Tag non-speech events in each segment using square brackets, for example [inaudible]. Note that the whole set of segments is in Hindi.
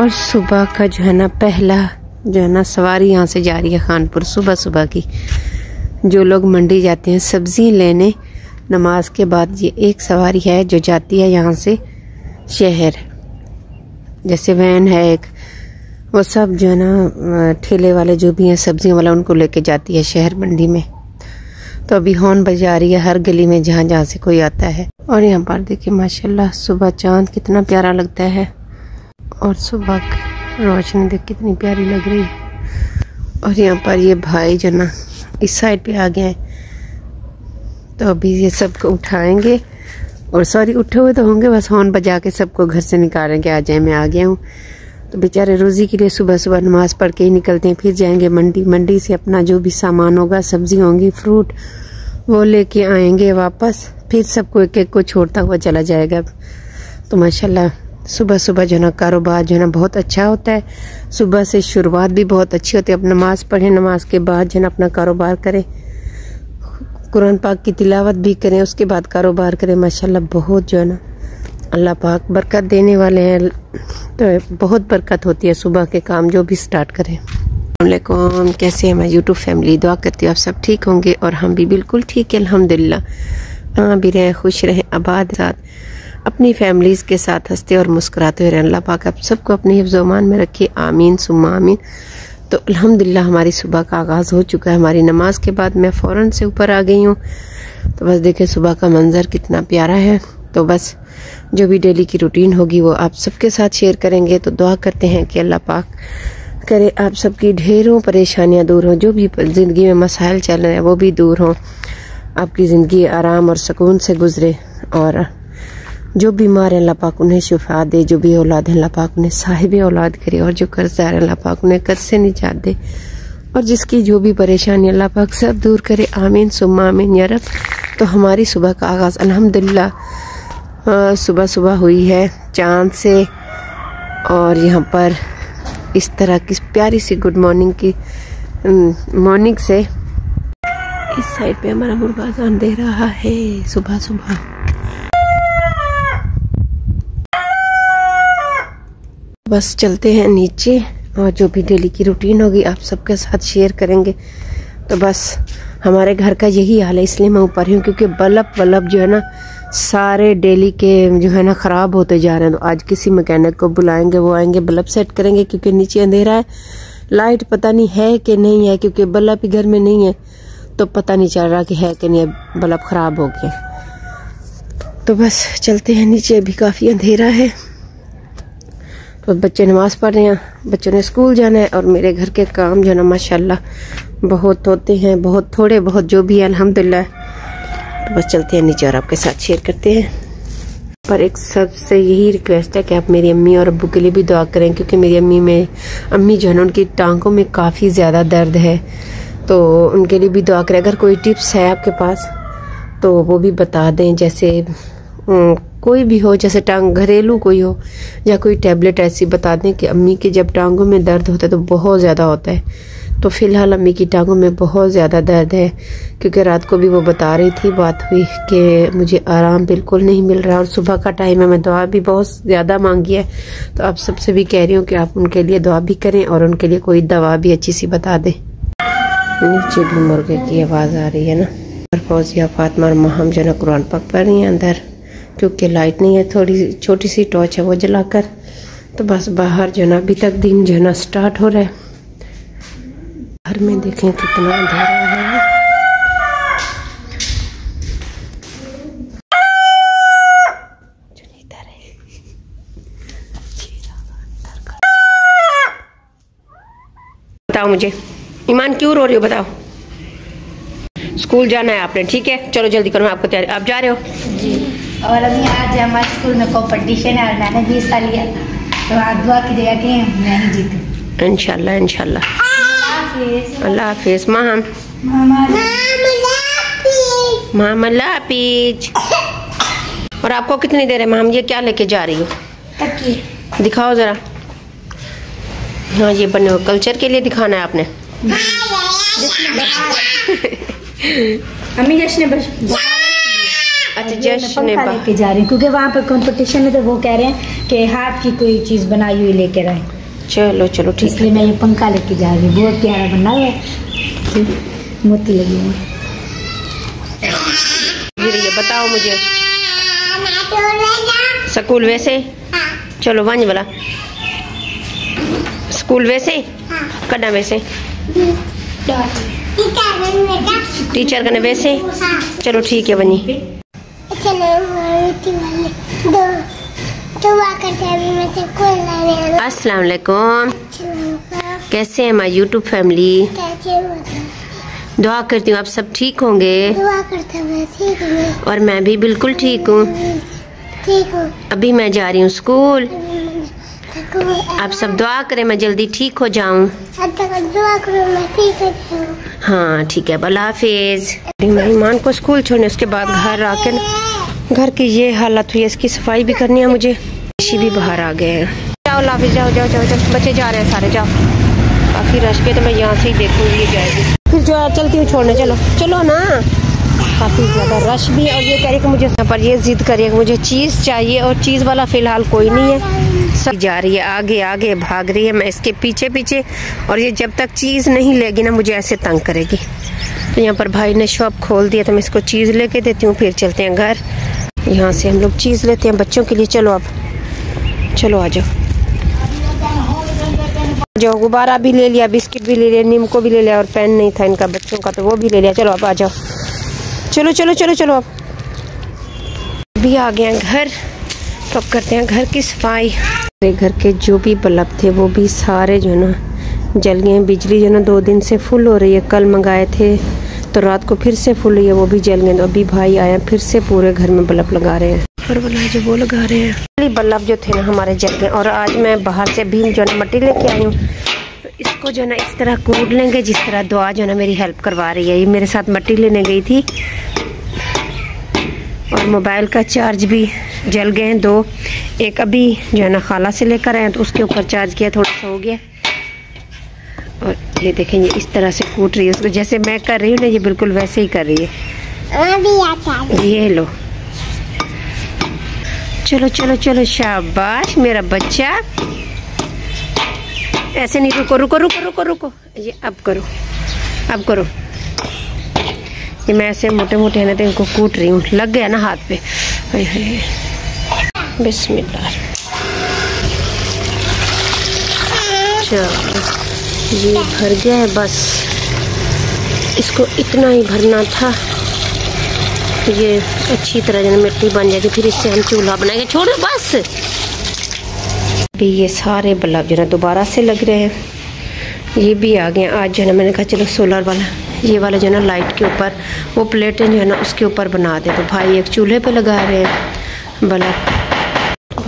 और सुबह का जो है ना, पहला जो है ना, सवारी यहाँ से जा रही है खानपुर, सुबह सुबह की। जो लोग मंडी जाते हैं, सब्ज़ी लेने, नमाज़ के बाद ये एक सवारी है जो जाती है यहाँ से शहर। जैसे वैन है एक, वो सब जो है ना, ठेले वाले जो भी हैं, सब्जियों वाला, उनको लेके जाती है शहर मंडी में। तो अभी हॉर्न बजा रही है हर गली में जहाँ जहाँ से कोई आता है। और यहाँ पर देखिए, माशाल्लाह, सुबह चाँद कितना प्यारा लगता है। और सुबह रोशनी देख कितनी प्यारी लग रही है। और यहाँ पर ये भाई जो ना इस साइड पे आ गए हैं। तो अभी ये सबको उठाएँगे। और सॉरी उठे हुए तो होंगे, बस हॉर्न बजा के सबको घर से निकालेंगे। आ जाए, मैं आ गया हूँ। तो बेचारे रोज़ी के लिए सुबह सुबह नमाज़ पढ़ के ही निकलते हैं, फिर जाएँगे मंडी। मंडी से अपना जो भी सामान होगा सब्ज़ी होंगी फ्रूट वो लेके आएँगे वापस। फिर सबको एक एक को छोड़ता हुआ चला जाएगा। तो माशाल्लाह सुबह सुबह जो ना कारोबार जो है ना बहुत अच्छा होता है। सुबह से शुरुआत भी बहुत अच्छी होती है। अब नमाज़ पढ़ें, नमाज़ के बाद जो है ना अपना कारोबार करें। कुरान पाक की तिलावत भी करें, उसके बाद कारोबार करें। माशाल्लाह बहुत जो है ना अल्लाह पाक बरकत देने वाले हैं। तो बहुत बरकत होती है सुबह के काम जो भी स्टार्ट करें। अल्लाम कैसे हैं? मैं यूट्यूब फैमिली दुआ करती हूँ। आप सब ठीक होंगे और हम भी बिल्कुल ठीक है अलहमदिल्ला हाँ भी रहें, खुश रहें, आबाद, साथ। अपनी फैमिलीज़ के साथ हँसते और मुस्कुराते हुए अल्लाह पाक आप सबको अपने हिफ्जमान में रखिए आमीन, सुम्मा, आमीन। तो अल्हम्दुलिल्लाह, हमारी सुबह का आगाज़ हो चुका है। हमारी नमाज़ के बाद मैं फ़ौरन से ऊपर आ गई हूँ। तो बस देखें, सुबह का मंज़र कितना प्यारा है। तो बस जो भी डेली की रूटीन होगी, वो आप सबके साथ शेयर करेंगे। तो दुआ करते हैं कि अल्लाह पाक करे आप सबकी ढेरों परेशानियाँ दूर हों। जो भी ज़िंदगी में मसाइल चल रहे हैं, वो भी दूर हों। आपकी ज़िंदगी आराम और सुकून से गुजरे और जो बीमार है, अल्लाह पाक उन्हें शिफा दे, जो भी औलाद है, अल्लाह पाक उन्हें साहिब औलाद करे और जो कर्जदार है पाक उन्हें कर्ज से निजात दे। और जिसकी जो भी परेशानी अल्लाह पाक सब दूर करे। आमीन, सुम्मा आमीन यारब तो हमारी सुबह का आगाज़, अल्हम्दुलिल्लाह सुबह सुबह हुई है, चाँद से। और यहाँ पर इस तरह की प्यारी सी गुड मॉर्निंग की मॉर्निंग से। इस साइड पे हमारा मुर्गा जान दे रहा है सुबह सुबह बस चलते हैं नीचे, और जो भी डेली की रूटीन होगी आप सबके साथ शेयर करेंगे। तो बस हमारे घर का यही हाल है, इसलिए मैं ऊपर हूँ क्योंकि बल्ब बल्ब जो है ना, सारे डेली के जो है ना, ख़राब होते जा रहे हैं। तो आज किसी मैकेनिक को बुलाएँगे, वो आएँगे, बल्ब सेट करेंगे, क्योंकि नीचे अंधेरा है। लाइट पता नहीं है कि नहीं है, क्योंकि बल्ब ही घर में नहीं है तो पता नहीं चल रहा कि है कि नहीं, बल्ब ख़राब हो गया। तो बस चलते हैं नीचे, अभी काफ़ी अंधेरा है। तो बच्चे नमाज़ पढ़ रहे हैं, बच्चों ने स्कूल जाना है और मेरे घर के काम जो है ना, माशाल्लाह, बहुत होते हैं, बहुत थोड़े, बहुत जो भी है अलहमदिल्ला तो बस चलते हैं नीचे और आपके साथ शेयर करते हैं। पर एक सबसे यही रिक्वेस्ट है कि आप मेरी अम्मी और अबू के लिए भी दुआ करें, क्योंकि मेरी अम्मी में, अम्मी जो है ना, उनकी टांगों में काफ़ी ज़्यादा दर्द है। तो उनके लिए भी दुआ करें। अगर कोई टिप्स है आपके पास तो वो भी बता दें, जैसे कोई भी हो, जैसे टांग, घरेलू कोई हो, या कोई टैबलेट ऐसी बता दें कि अम्मी के जब टांगों में दर्द होता है तो बहुत ज़्यादा होता है। तो फ़िलहाल अम्मी की टांगों में बहुत ज़्यादा दर्द है, क्योंकि रात को भी वो बता रही थी बात हुई कि मुझे आराम बिल्कुल नहीं मिल रहा और सुबह का टाइम है, मैं दवा भी बहुत ज़्यादा मांगी है। तो आप सबसे भी कह रही हूँ कि आप उनके लिए दवा भी करें और उनके लिए कोई दवा भी अच्छी सी बता दें। नीचे भी मुर्गे की आवाज़ आ रही है ना। और फौजिया फातमा और महम जो ना कुरान पक पड़ रही हैं अंदर। क्योंकि लाइट नहीं है, थोड़ी छोटी सी टॉर्च है वो जलाकर। तो बस बाहर जो ना, अभी तक दिन जो ना स्टार्ट हो रहा है। घर में देखें कितना अंधेरा है। बताओ मुझे, ईमान क्यों रो रही हो बताओ। स्कूल जाना है आपने, ठीक है? चलो जल्दी करो, मैं आपको तैयारी आप जा रहे हो? जी। और अभी आज हमारे स्कूल में कंपटीशन है और मैंने भी हिस्सा लिया तो आप दुआ कीजिएगा कि मैं ही जीतूँ। इनशाला इनशाला अल्लाह हाफिज। माम। मामला पीच और आपको कितनी देर है माम? ये क्या लेके जा रही हो? दिखाओ जरा। हाँ ये बने हो कल्चर के लिए दिखाना है आपने। [laughs] अम्मी जश्न अच्छा मैं जश्न लेके जा रही हूँ क्योंकि वहाँ पर कंपटीशन है तो वो कह रहे हैं कि हाथ की कोई चीज़ बनाई हुई लेकर आए चलो चलो ठीक है। इसलिए मैं ये पंखा लेके जा रही हूँ बहुत प्यारा बना हुआ है। मोती लगी हुई। ये बताओ मुझे। स्कूल वैसे? चलो वंज वाला। स्कूल वैसे? कड़ा वैसे? टीचर कने वैसे? चलो ठीक है वनी अस्सलाम वालेकुम। कैसे हैं माय यूट्यूब फैमिली दुआ करती हूँ आप सब ठीक होंगे? दुआ ठीक और मैं भी बिल्कुल ठीक हूँ। अभी मैं जा रही हूँ स्कूल। आप सब दुआ करें मैं जल्दी ठीक हो जाऊँ। हो ठीक है बला हाफिज। मेहमान को स्कूल छोड़ने उसके बाद घर आके ना घर की ये हालत हुई है इसकी सफ़ाई भी करनी है मुझे। ऋषि भी बाहर आ गए हैं। जाओ लाफिज जाओ जाओ जाओ जाओ। बच्चे जा रहे हैं सारे, जाओ। काफ़ी रश पे तो मैं यहाँ से ही देखूँगी जाएगी फिर जो चलती हूँ छोड़ने, चलो। चलो ना। काफ़ी ज़्यादा रश भी और ये कह रही कि मुझे पर ये जिद करिए कि मुझे चीज़ चाहिए और चीज़ वाला फ़िलहाल कोई नहीं है। सब जा रही है, आगे आगे भाग रही है। मैं इसके पीछे पीछे और ये जब तक चीज़ नहीं लेगी ना, मुझे ऐसे तंग करेगी। तो यहाँ पर भाई ने शॉप खोल दिया तो मैं इसको चीज़ लेके देती हूँ, फिर चलते हैं घर। यहाँ से हम लोग चीज़ लेते हैं बच्चों के लिए। चलो अब। चलो आ जाओ। जो गुब्बारा भी ले लिया, बिस्किट भी ले लिया नीम को भी ले लिया, और पेन नहीं था इनका, बच्चों का तो वो भी ले लिया। चलो अब आ जाओ। चलो चलो चलो चलो अब। अभी आ गए हैं घर। तो करते हैं घर की सफ़ाई। मेरे घर के जो भी बल्ब थे, वो भी सारे जो है ना, जल गए हैं। बिजली जो है ना, दो दिन से फुल हो रही है। कल मंगाए थे। तो रात को फिर से फुल हुई है वो भी जल गए तो अभी भाई आए फिर से पूरे घर में बल्ब लगा रहे हैं। और वाला जो वो लगा रहे हैं। बल्ब जो थे ना हमारे जल गए और आज मैं बाहर से भी जो है ना मट्टी लेके आई हूँ। तो इसको जो है ना इस तरह कूट लेंगे जिस तरह दुआ जो है ना मेरी हेल्प करवा रही है। ये मेरे साथ मट्टी लेने गई थी। और मोबाइल का चार्ज भी जल गए हैं दो। एक अभी जो है ना खाला से लेकर आए तो उसके ऊपर चार्ज किया थोड़ा सा हो गया। और ये देखें ये इस तरह से कूट रही है उसको। जैसे मैं कर रही हूँ ना ये बिल्कुल वैसे ही कर रही है। ये लो। चलो चलो चलो शाबाश मेरा बच्चा। ऐसे नहीं रुको रुको रुको रुको रुको। ये अब करो अब करो। ये मैं ऐसे मोटे मोटे है ना तो इनको कूट रही हूँ। लग गया ना हाथ पे। बिस्मिल्लाह। चलो। ये भर गया है, बस। इसको इतना ही भरना था। ये अच्छी तरह जन मिट्टी बन जाएगी, फिर इससे हम चूल्हा बनाएँगे। छोड़ो, बस। अभी ये सारे बल्ब जो ना दोबारा से लग रहे हैं। ये भी आ गए आज जो है ना मैंने कहा, चलो सोलर वाला, ये वाला जो है ना लाइट के ऊपर, वो प्लेटें जो है ना उसके ऊपर बना दे। तो भाई एक चूल्हे पे लगा रहे हैं बल्ब।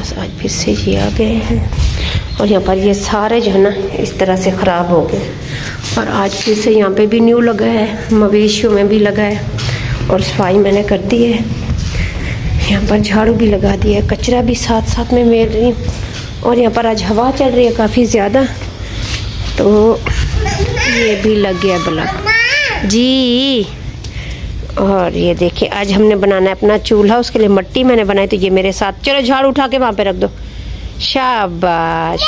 बस आज फिर से ये आ गए हैं। और यहाँ पर ये सारे जो है ना, इस तरह से ख़राब हो गए। और आज फिर से यहाँ पे भी न्यू लगा है, मवेशियों में भी लगा है और सफ़ाई मैंने कर दी है। यहाँ पर झाड़ू भी लगा दिया है, कचरा भी साथ साथ में मेल रही और यहाँ पर आज हवा चल रही है काफ़ी ज़्यादा। तो ये भी लग गया बल्ब जी। और ये देखिए, आज हमने बनाना है अपना चूल्हा, उसके लिए मट्टी मैंने बनाई तो ये मेरे साथ। चलो झाड़ू उठा के वहाँ पे रख दो। शाबाश।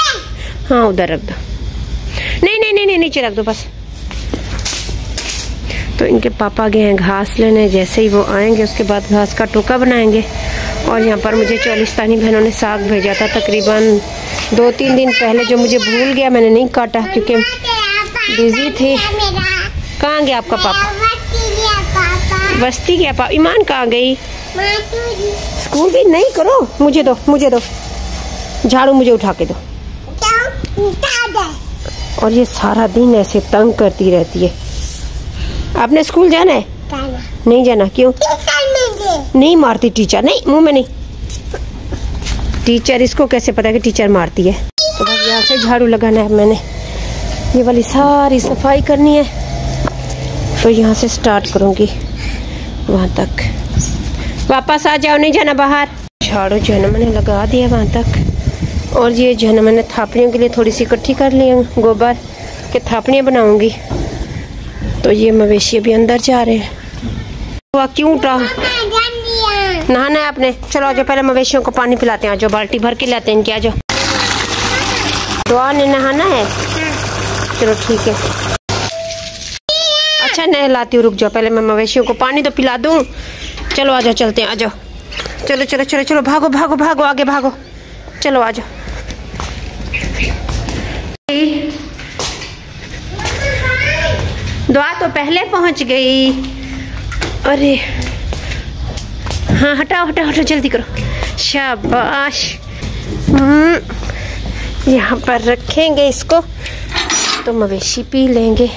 हाँ उधर रख दो। नहीं नहीं नहीं नहीं नीचे रख दो बस। तो इनके पापा गए हैं घास लेने जैसे ही वो आएँगे उसके बाद घास का टोका बनाएँगे। और यहाँ पर मुझे चौलिस्तानी बहनों ने साग भेजा था तकरीबन दो तीन दिन पहले जो मुझे भूल गया मैंने नहीं काटा क्योंकि बिज़ी थी। कहाँ गया आपका पापा? बस्ती गया पापा ईमान कहाँ गई? स्कूल भी नहीं करो? मुझे दो मुझे दो। झाड़ू मुझे उठा के दो। और ये सारा दिन ऐसे तंग करती रहती है। आपने स्कूल जाना है? नहीं जाना? क्यों? नहीं मारती टीचर। नहीं मुँह में नहीं। टीचर इसको कैसे पता कि टीचर मारती है? तो बस यहाँ से झाड़ू लगाना है मैंने। ये वाली सारी सफ़ाई करनी है। तो यहाँ से स्टार्ट करूँगी। वहाँ तक। वापस आ जाओ नहीं जाना बाहर। झाड़ू जो है ना मैंने लगा दिया वहाँ तक। और ये जो है ना, मैंने थापड़ियों के लिए थोड़ी सी इकट्ठी कर ली गोबर के थापड़ियाँ बनाऊँगी। तो ये मवेशी अभी अंदर जा रहे हैं। हुआ क्यों उठा? नहाना है आपने। चलो, आ जाओ, पहले मवेशियों को पानी पिलाते हैं। आ जाओ, बाल्टी भर के लाते हैं इनके, आ जाओ। दुआ ने नहाना है? चलो, ठीक है। अच्छा नहीं लाती हूँ, रुक जाओ, पहले मैं मवेशियों को पानी तो पिला दूँ। चलो, आ जाओ, चलते हैं, आ जाओ। चलो चलो चलो चलो, भागो भागो भागो, आगे भागो। चलो, आ जाओ। दुआ तो पहले पहुँच गई। अरे। हाँ हटाओ हटाओ हटाओ जल्दी करो। शाबाश। हम्म, यहाँ पर रखेंगे इसको तो मवेशी पी लेंगे।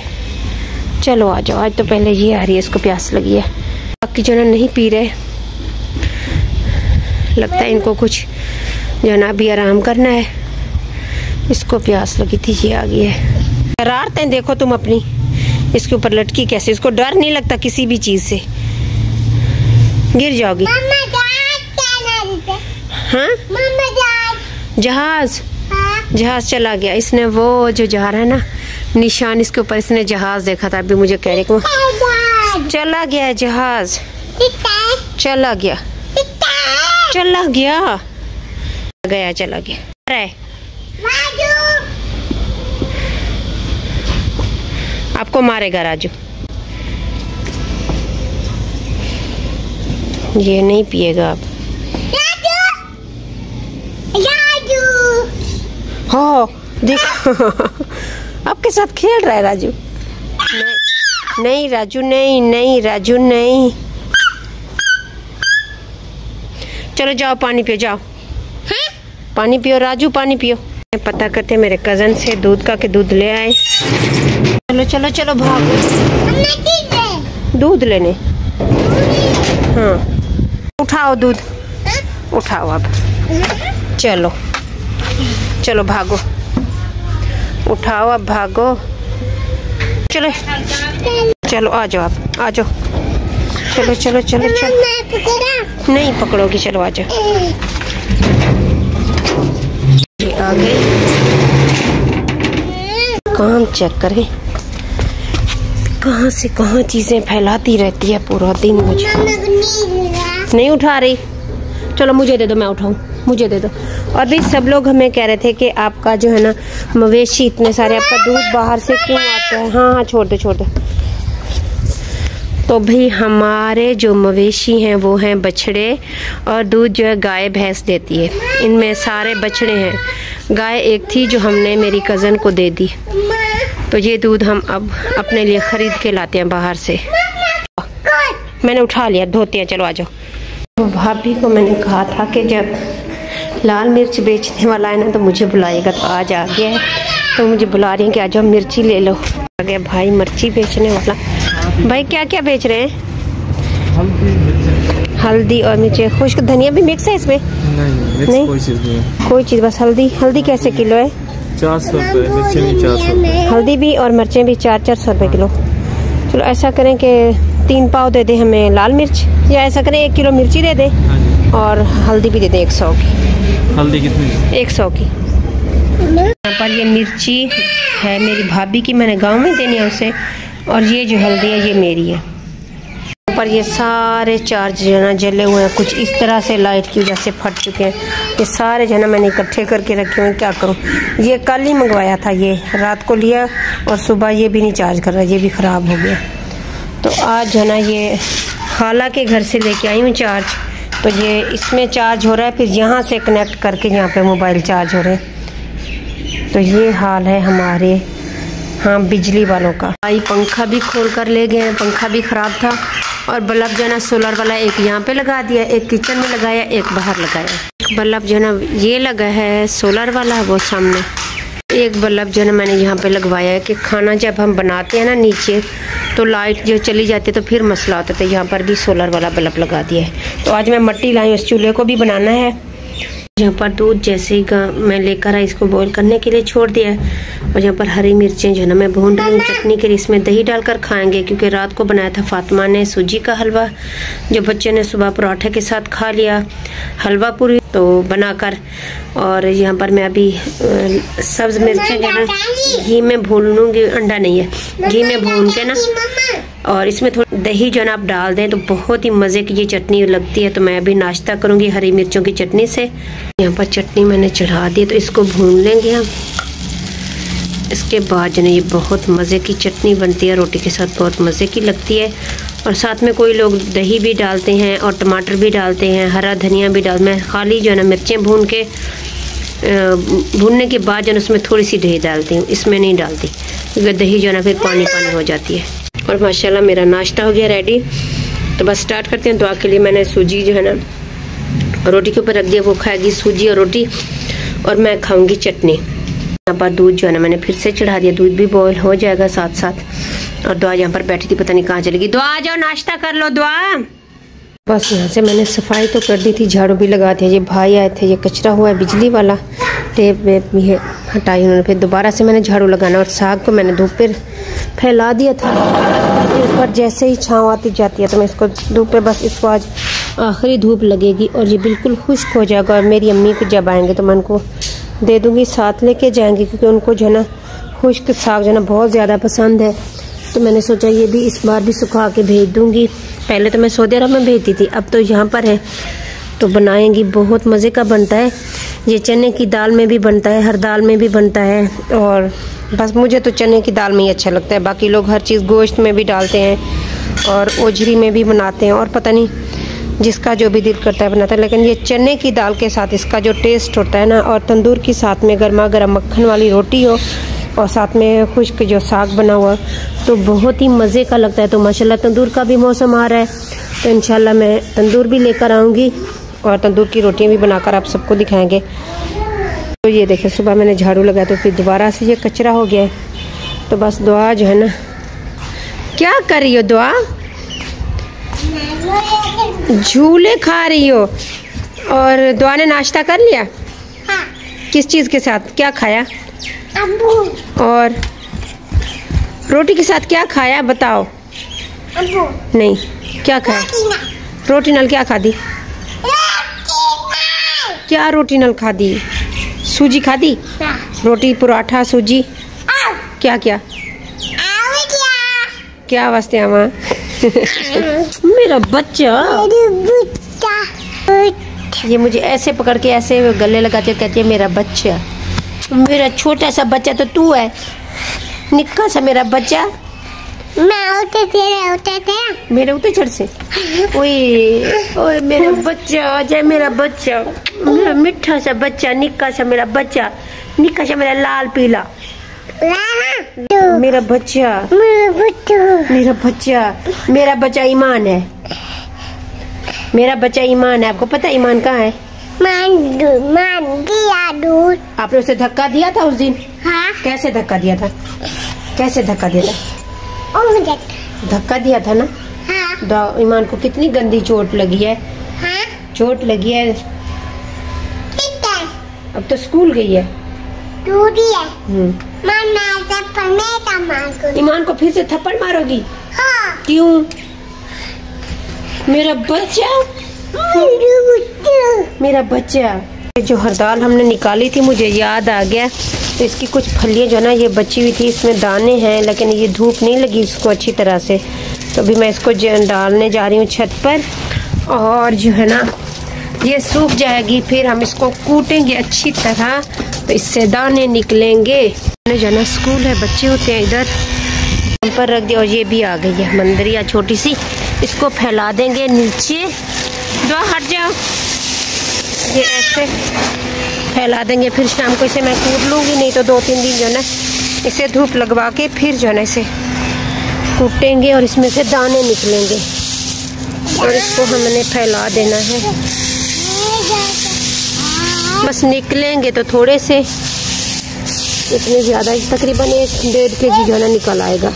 चलो आ जाओ आज तो पहले ये आ रही है इसको प्यास लगी है। बाकी जो ना नहीं पी रहे लगता है इनको कुछ जो ना अभी आराम करना है। इसको प्यास लगी थी ये आ गई है। शरारतें देखो तुम अपनी। इसके ऊपर लटकी कैसे? इसको डर नहीं लगता किसी भी चीज़ से। गिर जाओगी। जहाज़ हाँ। जहाज़। जहाज़? हाँ। चला गया। इसने वो जो जा रहा है ना निशान इसके ऊपर इसने जहाज़ देखा था। अभी मुझे कह रहे चला गया जहाज़। चला गया। चला गया। गया चला गया अरे राजू आपको मारेगा राजू। ये नहीं पिएगा आप। राजू! राजू! हो देखो। आपके साथ खेल रहा है राजू। नहीं, नहीं राजू नहीं नहीं राजू नहीं। चलो जाओ पानी पियो जाओ। पानी पियो राजू पानी पियो। पता करते मेरे कज़न से दूध का के दूध ले आए। चलो चलो चलो भागो। दूध लेने? हाँ। उठाओ दूध। उठाओ अब। चलो। चलो भागो। उठाओ अब भागो। चलो। चलो आ जाओ आप आ जाओ। चलो चलो चलो चलो। नहीं पकड़ोगी चलो आ जाओ। आ गए काम चेक करें? कहाँ से कहाँ चीज़ें फैलाती रहती है पूरा दिन मुझे? नहीं उठा रही। चलो मुझे दे दो, मैं उठाऊं। मुझे दे दो। और भी सब लोग हमें कह रहे थे कि आपका जो है ना, मवेशी इतने सारे आपका दूध बाहर से क्यों आता है? हाँ हाँ छोड़ दो छोड़ दो। तो भाई हमारे जो मवेशी हैं, वो हैं बछड़े और दूध जो है गाय, भैंस देती है। इनमें सारे बछड़े हैं। गाय एक थी जो हमने मेरी कज़न को दे दी। तो ये दूध हम अब अपने लिए खरीद के लाते हैं बाहर से। मैंने उठा लिया धोते हैं चलो आ जाओ। तो भाभी को मैंने कहा था कि जब लाल मिर्च बेचने वाला है ना तो मुझे बुलाएगा। तो आज आ गया है। तो मुझे बुला रही हैं कि आ जाओ मिर्ची ले लो। आ गया भाई मिर्ची बेचने वाला। भाई क्या क्या बेच रहे हैं। हल्दी और मिर्ची खुश्क धनिया भी मिक्स है इसमें? नहीं नहीं? कोई चीज़ नहीं कोई चीज़ बस हल्दी। हल्दी कैसे किलो है? चार सौ सौ हल्दी भी और मिर्चें भी चार चार सौ रुपये किलो। चलो ऐसा करें कि तीन पाव दे दे हमें लाल मिर्च या ऐसा करें एक किलो मिर्ची दे दें हाँ और हल्दी भी दे दे एक सौ की। हल्दी कितनी? एक सौ की। यहाँ पर ये मिर्ची है मेरी भाभी की मैंने गाँव में देनी है उसे। और ये जो हल्दी है, ये मेरी है। यहाँ पर ये सारे चार्ज जो है ना, जले हुए हैं। कुछ इस तरह से लाइट की वजह से फट चुके हैं। ये सारे जो है ना, मैंने इकट्ठे करके रखे हुए हैं। क्या करूँ? ये कल ही मंगवाया था ये। रात को लिया और सुबह ये भी नहीं चार्ज कर रहा, ये भी ख़राब हो गया। तो आज जो ना, ये खाला के घर से लेके आई हूँ चार्ज तो ये इसमें चार्ज हो रहा है, फिर यहाँ से कनेक्ट करके यहाँ पे मोबाइल चार्ज हो रहे हैं। तो ये हाल है हमारे हाँ बिजली वालों का। भाई, पंखा भी खोल कर ले गए, पंखा भी ख़राब था और बल्ब जो है ना सोलर वाला एक यहाँ पे लगा दिया, एक किचन में लगाया, एक बाहर लगाया। एक बल्ब जो है ना, ये लगा है सोलर वाला, वो सामने। एक बल्ब जो है ना, मैंने यहाँ पे लगवाया है कि खाना जब हम बनाते हैं ना नीचे तो लाइट जो चली जाती है तो फिर मसला होता है तो यहाँ पर भी सोलर वाला बल्ब लगा दिया है। तो आज मैं मट्टी लाई, उस चूल्हे को भी बनाना है। यहाँ पर दूध जैसे ही मैं लेकर आई इसको बॉईल करने के लिए छोड़ दिया है। और यहाँ पर हरी मिर्चें जो है ना मैं भून रही हूँ चटनी के लिए। इसमें दही डालकर खाएँगे क्योंकि रात को बनाया था फातिमा ने सूजी का हलवा जो बच्चे ने सुबह पराठे के साथ खा लिया। हलवा पूरी तो बनाकर और यहाँ पर मैं अभी सब्ज मिर्चें जो है ना घी में भून लूँगी अंडा नहीं है। घी में भून के ना और इसमें थोड़ा दही जो है ना आप डाल दें तो बहुत ही मज़े की ये चटनी लगती है तो मैं अभी नाश्ता करूँगी हरी मिर्चों की चटनी से। यहाँ पर चटनी मैंने चढ़ा दी तो इसको भून लेंगे हम। इसके बाद जो है ये बहुत मज़े की चटनी बनती है रोटी के साथ बहुत मज़े की लगती है। और साथ में कोई लोग दही भी डालते हैं और टमाटर भी डालते हैं, हरा धनिया भी डाल, मैं खाली जो है ना मिर्चें भून के भूनने के बाद जो है उसमें थोड़ी सी दही डालती हूँ, इसमें नहीं डालती, क्योंकि दही जो है ना फिर पानी पानी हो जाती है। और माशाल्लाह मेरा नाश्ता हो गया रेडी तो बस स्टार्ट करते हैं, दुआ के लिए मैंने सूजी जो है ना, रोटी के ऊपर रख दिया, वो खाएगी सूजी और रोटी, और मैं खाऊँगी चटनी। यहाँ पर दूध जो है ना मैंने फिर से चढ़ा दिया, दूध भी बॉयल हो जाएगा साथ साथ और दुआ यहाँ पर बैठी थी, पता नहीं कहाँ चलेगी दुआ जाओ नाश्ता कर लो दुआ बस यहाँ से मैंने सफ़ाई तो कर दी थी, झाड़ू भी लगा दिया, ये भाई आए थे, ये कचरा हुआ है, बिजली वाला, टेप वेप भी हटाई उन्होंने, फिर दोबारा से मैंने झाड़ू लगाना और साग को मैंने धूप पर फैला दिया था। ऊपर जैसे ही छाँव आती जाती है तो मैं इसको धूप पे बस इसको आज आखिरी धूप लगेगी और ये बिल्कुल खुश्क हो जाएगा और मेरी अम्मी को जब आएँगे तो मैं उनको दे दूँगी, साथ लेके जाएँगे, क्योंकि उनको जो है ना, खुश्क साग जो है ना, बहुत ज़्यादा पसंद है। तो मैंने सोचा ये भी इस बार भी सुखा के भेज दूँगी। पहले तो मैं सऊदी अरब में भेजती थी, अब तो यहाँ पर है। तो बनाएँगी, बहुत मज़े का बनता है। ये चने की दाल में भी बनता है, हर दाल में भी बनता है। और बस मुझे तो चने की दाल में ही अच्छा लगता है। बाकी लोग हर चीज़ गोश्त में भी डालते हैं और ओझरी में भी बनाते हैं और पता नहीं जिसका जो भी दिल करता है बनाता है। लेकिन ये चने की दाल के साथ इसका जो टेस्ट होता है ना, और तंदूर के साथ में गर्मा गर्म मक्खन वाली रोटी हो और साथ में खुश्क जो साग बना हुआ तो बहुत ही मज़े का लगता है। तो माशाल्लाह तंदूर का भी मौसम आ रहा है। तो इंशाल्लाह मैं तंदूर भी लेकर आऊँगी और तंदूर की रोटियाँ भी बनाकर आप सबको दिखाएँगे। तो ये देखें सुबह मैंने झाड़ू लगाया तो फिर दोबारा से ये कचरा हो गया है। तो बस दुआ जो है ना क्या कर रही हो दुआ? झूले खा रही हो। और दुआ ने नाश्ता कर लिया? हाँ। किस चीज़ के साथ? क्या खाया? और रोटी के साथ क्या खाया बताओ? नहीं, क्या खाया? रोटी नल क्या खा दी क्या रोटी नल खा दी सूजी खा दी रोटी, पराठा, सूजी? क्या क्या? क्या क्या वास्ते आवा? मेरा बच्चा। ये मुझे ऐसे पकड़ के ऐसे गले लगाते कहती है मेरा बच्चा। मेरा छोटा सा बच्चा तो तू है। निक्का सा मेरा बच्चा। मैं उठे तेरे उठे थे। मेरे उते चढ़ से। ओए ओए मेरा बच्चा जय मेरा बच्चा। मेरा मिठा सा बच्चा निक्का सा मेरा बच्चा। निक्का सा मेरा लाल पीला। मेरा बच्चा। मेरा बुच्चा। मेरा बच्चा। मेरा बच्चा ईमान है। मेरा बच्चा ईमान है। आपको पता ईमान कहाँ है? मान दिया दूध। आपने उसे धक्का दिया था उस दिन? हाँ। कैसे धक्का दिया था? कैसे धक्का दिया था? धक्का दिया था ना? हाँ। ईमान को कितनी गंदी चोट लगी है। हाँ। चोट लगी है। ठीक है। अब तो स्कूल गई है। दूध है हम्म। ईमान को फिर से थप्पड़ मारोगी? हाँ। क्यों? मेरा बच्चा? मेरा बच्चा। जो हरदाल हमने निकाली थी, मुझे याद आ गया। तो इसकी कुछ फलियाँ जो ना, ये बची हुई थी। इसमें दाने हैं, लेकिन ये धूप नहीं लगी इसको अच्छी तरह से। तो अभी मैं इसको डालने जा रही हूँ छत पर। और जो है ना, ये सूख जाएगी, फिर हम इसको कूटेंगे अच्छी तरह। तो इससे दाने निकलेंगे। जो ना, स्कूल है, बच्चे होते हैं इधर। हम पर रख दिया और ये भी आ गई है मंदरिया छोटी सी। इसको फैला देंगे नीचे। दो हट जाओ। ये ऐसे फैला देंगे, फिर शाम को इसे मैं कूट लूँगी, नहीं तो दो तीन दिन जो है ना, इसे धूप लगवा के फिर जो है ना इसे कूटेंगे और इसमें से दाने निकलेंगे। और इसको हमने फैला देना है। बस निकलेंगे तो थोड़े से, इतने ज़्यादा तकरीबन एक डेढ़ के जी जो है ना निकल आएगा।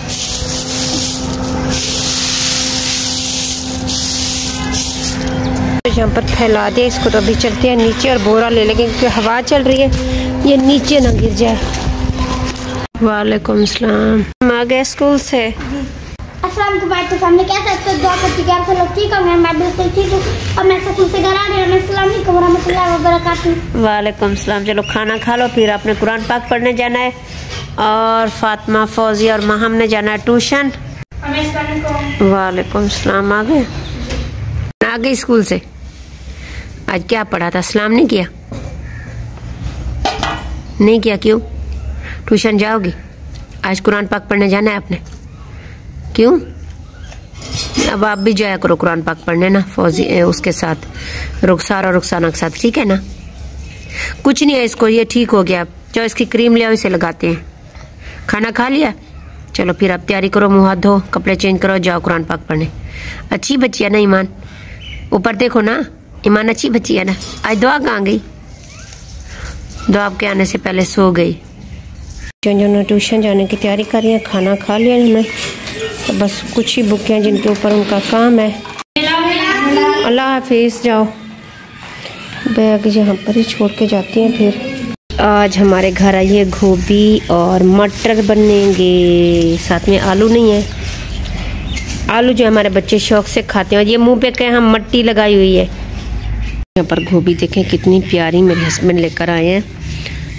यहाँ पर फैला दिया इसको तो अभी चलते हैं नीचे और बोरा ले लेंगे क्योंकि हवा चल रही है। ये नीचे ना गिर जाए। वालेकुम सलाम। हम आ गए स्कूल से। अस्सलाम तो क्या सकते दुआ करती कि आप सब लोग ठीक होंगे मैं बिल्कुल ठीक हूँ। और मैं स्कूल से घर आ बरकातुहू। वालेकुम सलाम। चलो खाना खा लो फिर आपने कुरान पाक पढ़ने जाना है। और फातिमा फौजी और माहम ने जाना है ट्यूशन। वालेकुम सलाम। आ गए? आ गई स्कूल से। आज क्या पढ़ा था? सलाम नहीं किया? नहीं किया क्यों? ट्यूशन जाओगी? आज कुरान पाक पढ़ने जाना है आपने। क्यों? अब आप भी जाया करो कुरान पाक पढ़ने ना, फौजी उसके साथ। रुखसार और रुखसाना के साथ। ठीक है ना? कुछ नहीं है इसको, ये ठीक हो गया। जो इसकी क्रीम ले आओ, इसे लगाते हैं। खाना खा लिया? चलो फिर आप तैयारी करो, मुँह हाथ धो, कपड़े चेंज करो, जाओ कुरान पाक पढ़ने। अच्छी बच्ची है ना ईमान? ऊपर देखो ना। ईमान अच्छी बच्ची है ना? आज दुआ कहाँ गई। दुआ आपके आने से पहले सो गई। जो जो ना ट्यूशन जाने की तैयारी कर रही हैं, खाना खा लिया उन्होंने तो बस कुछ ही बुक हैं जिनके ऊपर उनका काम है। अल्लाह हाफिज, जाओ। बैग यहाँ पर ही छोड़ के जाती हैं फिर। आज हमारे घर आई है गोभी और मटर बनेंगे। साथ में आलू नहीं है। आलू जो हमारे बच्चे शौक से खाते हैं और ये मुँह पे कहीं हम मट्टी लगाई हुई है। यहाँ पर गोभी देखें कितनी प्यारी मेरे हस्बैंड लेकर आए हैं।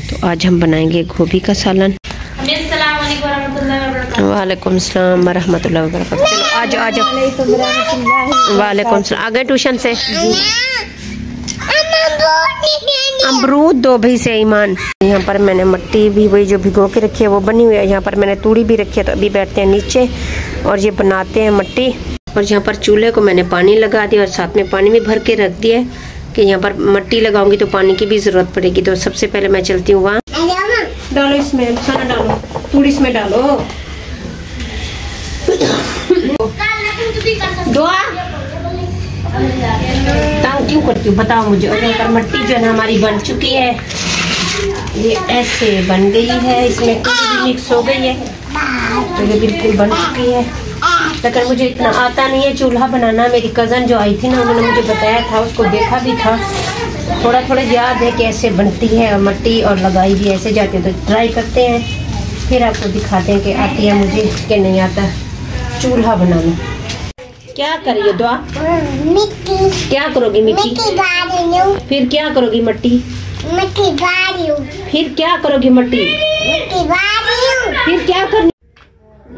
तो आज हम बनाएँगे गोभी का सालन। वालेकुम सलाम वरहमतुल्लाहि वबरकातुहू। चलो आ जाओ वालेकुम सलाम। आ गए ट्यूशन से। अमरूद दो भाई से ईमान। यहाँ पर मैंने मट्टी भी वही जो भिगो के रखी है वो बनी हुई है। यहाँ पर मैंने तूड़ी भी रखी है तो अभी बैठते हैं नीचे और ये बनाते हैं मट्टी। और यहाँ पर चूल्हे को मैंने पानी लगा दिया और साथ में पानी भी भर के रख दिया है। कि यहाँ पर मट्टी लगाऊँगी तो पानी की भी ज़रूरत पड़ेगी। तो सबसे पहले मैं चलती हूँ वहाँ। डालो इसमें खाना डालो। तूड़ी इसमें डालो। तंग क्यों करती हूँ बताओ मुझे। और यहाँ पर मट्टी जो है ना हमारी बन चुकी है। ये ऐसे बन गई है इसमें कुछ भी मिक्स हो गई है। तो ये बिल्कुल बन चुकी है। लेकिन मुझे इतना आता नहीं है चूल्हा बनाना मेरी कज़न जो आई थी ना उन्होंने मुझे बताया था उसको देखा भी था। थोड़ा थोड़ा याद है कि ऐसे बनती है और मट्टी और लगाई भी ऐसे जाती है तो ट्राई करते हैं। फिर आपको दिखाते हैं कि आती है मुझे कि नहीं आता। चूल्हा बनाना। क्या करिए दुआ? मिट्टी। क्या करोगी मिट्टी? फिर क्या करोगी मट्टी? मिट्टी फिर क्या करोगी मट्टी? फिर क्या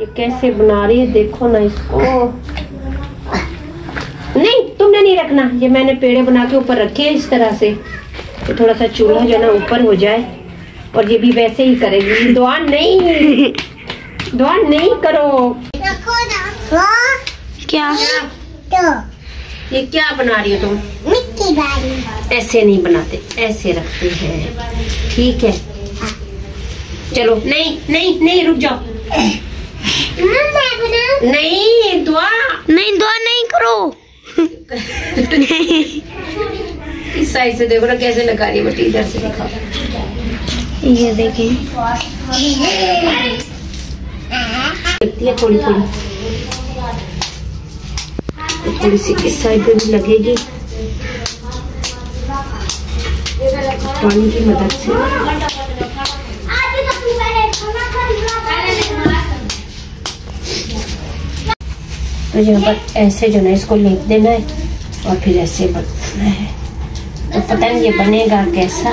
ये कैसे बना रही है? देखो ना इसको। नहीं तुमने नहीं रखना। ये मैंने पेड़े बना के ऊपर रखे हैं इस तरह से। तो थोड़ा सा चूल्हा जो है ना ऊपर हो जाए। और ये भी वैसे ही करेगी। दुआ नहीं। दुआ नहीं करो। वो क्या? तो। ये क्या बना रही हो तुम? मिट्टी ऐसे नहीं बनाते। ऐसे रखते हैं। ठीक है। चलो नहीं नहीं नहीं रुक जाओ। नहीं दुआ नहीं दुआ नहीं करो। इस साइड से देखो ना कैसे लगा रही है बटी इधर से दिखाओ ये देखें। लगती है थोड़ी थोड़ी। थोड़ी सी इस साइड पे भी लगेगी। पानी की मदद से। तो यहाँ पर ऐसे जो ना इसको लेप देना है और फिर ऐसे बनाना है। तो पता नहीं ये बनेगा कैसा।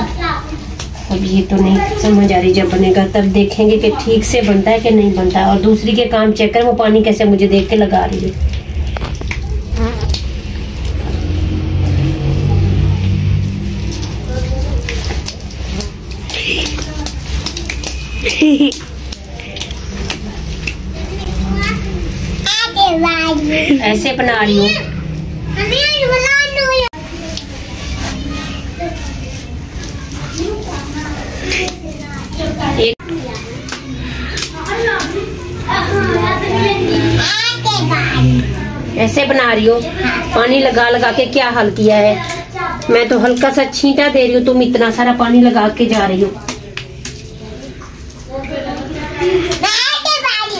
अब ये तो नहीं समझ आ रही जब बनेगा तब देखेंगे कि ठीक से बनता है कि नहीं बनता। और दूसरी के काम चेक कर, वो पानी कैसे मुझे देख के लगा रही है वाली ऐसे बना रही हूँ। ऐसे बना रही हो। पानी लगा लगा के क्या हल किया है? मैं तो हल्का सा छींटा दे रही हूँ, तुम इतना सारा पानी लगा के जा रही हो आगे वाली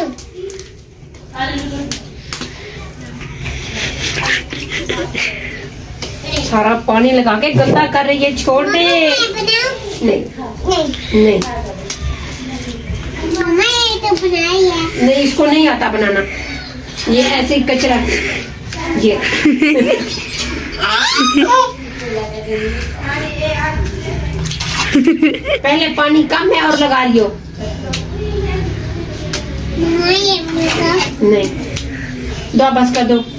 सारा पानी लगा के गंदा कर रही है छोड़ दे। नहीं। नहीं। नहीं। तो है। इसको नहीं आता बनाना। ये ऐसे कचरा। ये। पहले पानी कम है और लगा रही मम्मा ये मेरा नहीं। दो बस कर दो।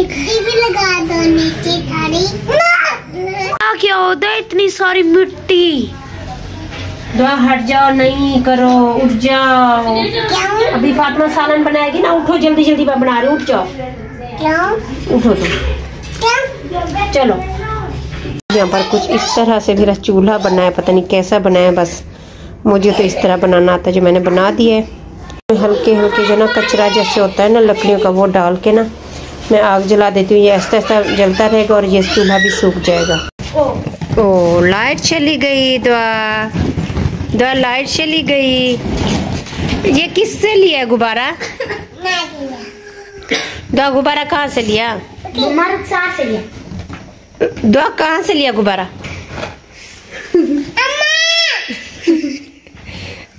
मिट्टी भी लगा दो नीचे थाली क्या क्या होता है इतनी सारी मिट्टी। दुआ हट जाओ नहीं करो उठ जाओ। क्यों? अभी फातिमा सालन बनाएगी ना उठो जल्दी जल्दी मैं बना रही उठ जाओ। क्यों? उठो तुम। चलो। यहाँ पर कुछ इस तरह से मेरा चूल्हा बनाया पता नहीं कैसा बनाया बस मुझे तो इस तरह बनाना आता जो मैंने बना दिया है। हल्के हल्के जो ना कचरा जैसे होता है ना लकड़ियों का वो डाल के ना मैं आग जला देती हूँ ये ऐसा ऐसा जलता रहेगा और ये चूल्हा भी सूख जाएगा। ओ लाइट चली गई दुआ दुआ लाइट चली गई। ये किससे लिया गुब्बारा? दुआ गुब्बारा कहाँ से लिया? से लिया दुआ कहाँ से लिया गुब्बारा?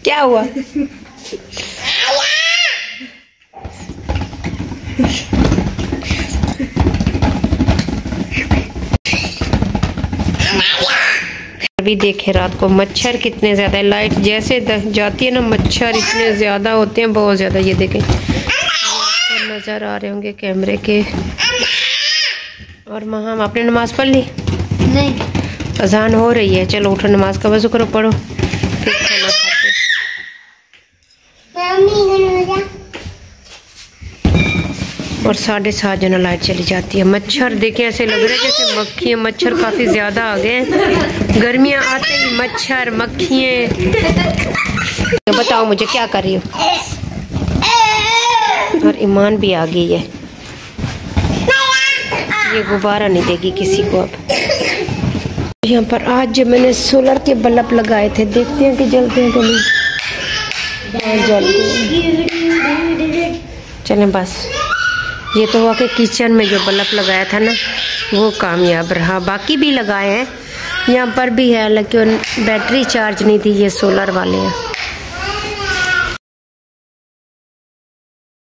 क्या हुआ? अभी देखे रात को। मच्छर कितने ज़्यादा है। लाइट जैसे जाती है ना मच्छर इतने ज़्यादा होते हैं बहुत ज़्यादा। ये देखें। आपको नज़र आ रहे होंगे कैमरे के। और वहाँ आपने नमाज़ पढ़ ली? नहीं। अजान हो रही है। चलो उठो नमाज़ का वज़ू करो पढ़ो। फिर खाना खाते और साढ़े सात जो ना लाइट चली जाती है। मच्छर देखें, ऐसे लग रहा है जैसे मक्खियाँ मच्छर काफ़ी ज़्यादा आ गए हैं। गर्मियाँ आते ही मच्छर, मक्खियाँ। बताओ मुझे क्या कर रही हो? और ईमान भी आ गई है। ये गुब्बारा नहीं देगी किसी को अब। यहाँ पर आज जब मैंने सोलर के बल्ब लगाए थे, देखते हैं कि जलते हैं कि नहीं। चलें बस। ये तो हुआ कि किचन में जो बल्ब लगाया था ना, वो कामयाब रहा। बाकी भी लगाए हैं। यहाँ पर भी है लेकिन बैटरी चार्ज नहीं थी, ये सोलर वाले हैं।